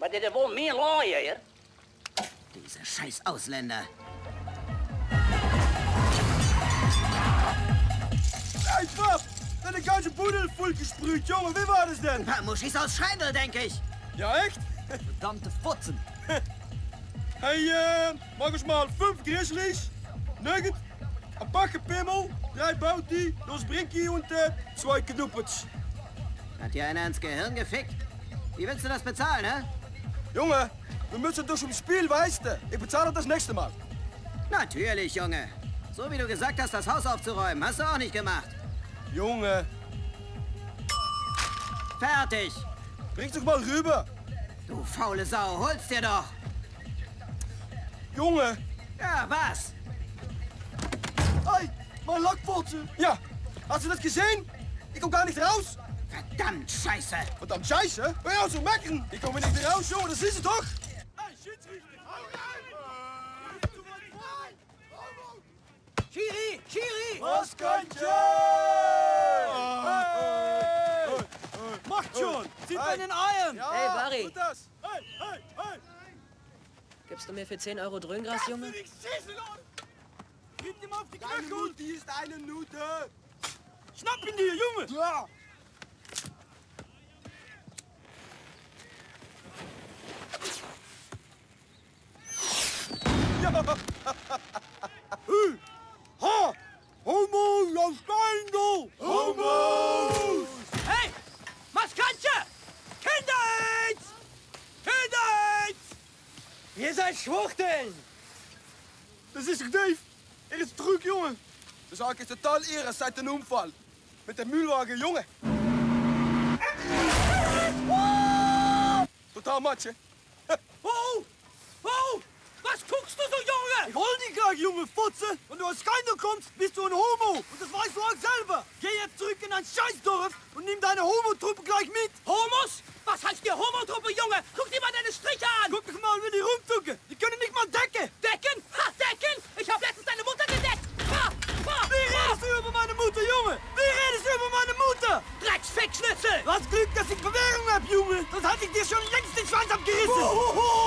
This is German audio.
Maar dit is wel meer laaien, hier. Diese scheiß Ausländer. Hey, Pap! Deine ganze Bude voll gesprüht, Junge. Wie war das denn? Ein paar Muschis aus Schreindl, denke ich. Ja, echt? Verdammte Fotzen. Hey, äh, mag eens mal fünf Grizzlies, Nugget, ein Packen Pimmel, drei Bauti, los Brinky und äh, zwei Knuppets. Hat dir einer ins Gehirn gefickt? Wie willst du das bezahlen, hä? Junge, wir müssen durch im Spiel, weißt du? Ich bezahle das nächste Mal. Natürlich, Junge. So wie du gesagt hast, das Haus aufzuräumen, hast du auch nicht gemacht. Junge, Fertig. bring doch mal rüber. Du faule Sau, hol's dir doch. Junge, Ja, was? hey, mein Lackpfoten. Ja, hast du das gesehen? Ich komm gar nicht raus. Verdammt scheiße. Verdammt scheiße. Hör auf zu meckern. Ich komme nicht raus, Junge, das ist es doch. Schiri! Schiri! Was könnt Macht schon! Zieht bei den Eiern! Ja, Hey, Barry. tut das. Hey, hey, hey. Gibst du mir für 10 Euro Dröhngras, Junge? Ich schießen, Leute. Gib ihm auf die Knöchel! Mutti ist eine Nute. Schnapp ihn dir, Junge! Ja. ha! Homo, jouw steindel! Homo! Hey, maskantje! Kinder! Kinderheids! Je zijn schwochten! Dat is doch Dave! Er ist truc, jongen. De zaak is total irre seit dem Unfall. Mit Met Müllwagen, Junge! Total Totaal eh? Oh, oh. Was guckst du so, Junge? Ich hol dich gleich, junge Fotze. Wenn du aus Keiner kommst, bist du ein Homo. Und das weißt du auch selber. Geh jetzt zurück in ein Scheißdorf und nimm deine Homo-Truppe gleich mit. Homos? Was heißt hier Homo-Truppe, Junge? Guck dir mal deine Striche an. Guck dich mal, wie die rumzucken. Die können nicht mal decken. Decken? Ha, decken? Ich hab letztens deine Mutter gedeckt. Ha, ha, ha. wie redest du über meine Mutter, Junge? Wie redest du über meine Mutter? Drecksfickschnitzel. Was Glück, dass ich Bewährung hab, Junge. Sonst hatte ich dir schon längst den Schwanz abgerissen. Ho, ho, ho.